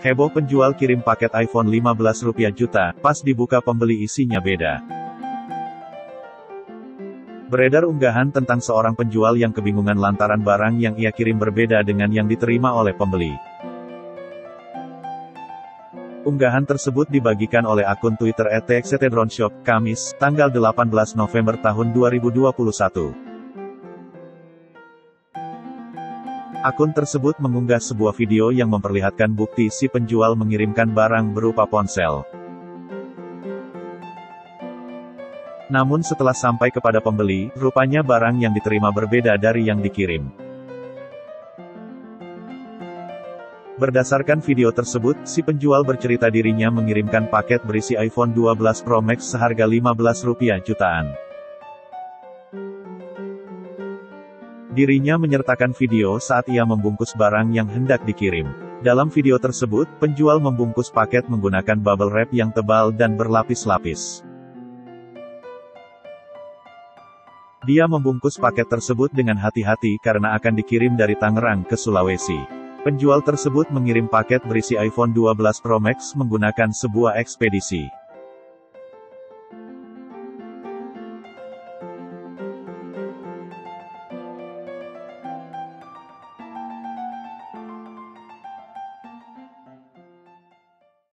Heboh penjual kirim paket iPhone 15 rupiah juta, pas dibuka pembeli isinya beda. Beredar unggahan tentang seorang penjual yang kebingungan lantaran barang yang ia kirim berbeda dengan yang diterima oleh pembeli. Unggahan tersebut dibagikan oleh akun Twitter @txtdroneshop, Kamis, tanggal 18 November tahun 2021. Akun tersebut mengunggah sebuah video yang memperlihatkan bukti si penjual mengirimkan barang berupa ponsel. Namun setelah sampai kepada pembeli, rupanya barang yang diterima berbeda dari yang dikirim. Berdasarkan video tersebut, si penjual bercerita dirinya mengirimkan paket berisi iPhone 12 Pro Max seharga 15 rupiah jutaan. Dirinya menyertakan video saat ia membungkus barang yang hendak dikirim. Dalam video tersebut, penjual membungkus paket menggunakan bubble wrap yang tebal dan berlapis-lapis. Dia membungkus paket tersebut dengan hati-hati karena akan dikirim dari Tangerang ke Sulawesi. Penjual tersebut mengirim paket berisi iPhone 12 Pro Max menggunakan sebuah ekspedisi.